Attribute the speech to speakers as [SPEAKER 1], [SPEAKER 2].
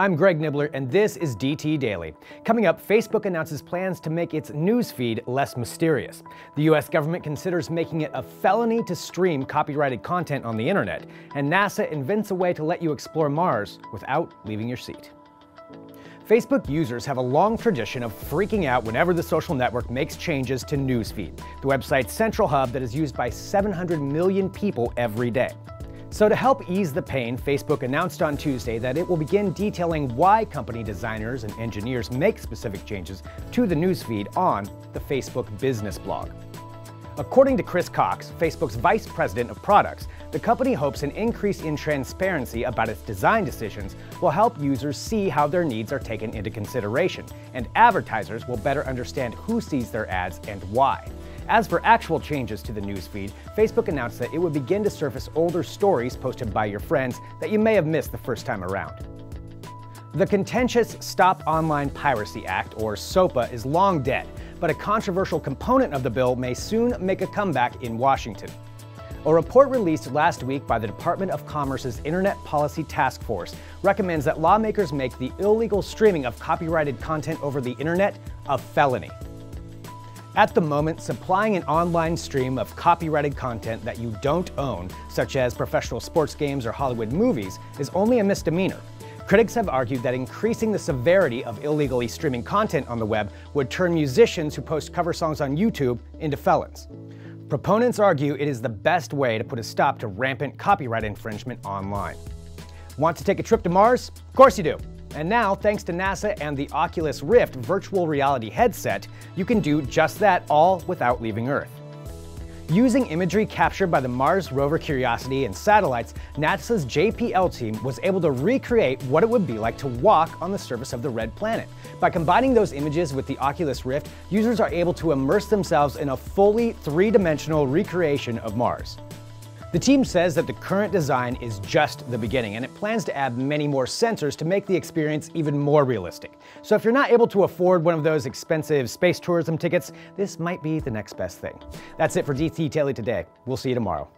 [SPEAKER 1] I'm Greg Nibler, and this is DT Daily. Coming up, Facebook announces plans to make its newsfeed less mysterious. The U.S. government considers making it a felony to stream copyrighted content on the internet, and NASA invents a way to let you explore Mars without leaving your seat. Facebook users have a long tradition of freaking out whenever the social network makes changes to Newsfeed, the website's central hub that is used by 700 million people every day. So to help ease the pain, Facebook announced on Tuesday that it will begin detailing why company designers and engineers make specific changes to the newsfeed on the Facebook business blog. According to Chris Cox, Facebook's vice president of products, the company hopes an increase in transparency about its design decisions will help users see how their needs are taken into consideration, and advertisers will better understand who sees their ads and why. As for actual changes to the newsfeed, Facebook announced that it would begin to surface older stories posted by your friends that you may have missed the first time around. The contentious Stop Online Piracy Act, or SOPA, is long dead, but a controversial component of the bill may soon make a comeback in Washington. A report released last week by the Department of Commerce's Internet Policy Task Force recommends that lawmakers make the illegal streaming of copyrighted content over the internet a felony. At the moment, supplying an online stream of copyrighted content that you don't own, such as professional sports games or Hollywood movies, is only a misdemeanor. Critics have argued that increasing the severity of illegally streaming content on the web would turn musicians who post cover songs on YouTube into felons. Proponents argue it is the best way to put a stop to rampant copyright infringement online. Want to take a trip to Mars? Of course you do. And now, thanks to NASA and the Oculus Rift virtual reality headset, you can do just that all without leaving Earth. Using imagery captured by the Mars rover Curiosity and satellites, NASA's JPL team was able to recreate what it would be like to walk on the surface of the red planet. By combining those images with the Oculus Rift, users are able to immerse themselves in a fully three-dimensional recreation of Mars. The team says that the current design is just the beginning and it plans to add many more sensors to make the experience even more realistic. So if you're not able to afford one of those expensive space tourism tickets, this might be the next best thing. That's it for DT Daily today. We'll see you tomorrow.